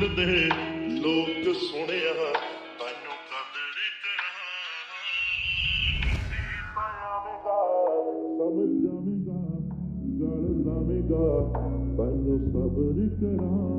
ਮਿਲਦੇ ਲੋਕ ਸੁਣਿਆ ਤੈਨੂੰ ਕਦਰੀ ਕਰਾਂ ਪਾਵੇਗਾ ਸਮਝ ਜਾਵੇਗਾ ਗਲ ਲਾਵੇਗਾ ਤੈਨੂੰ ਸਬਰ ਕਰਾਂ।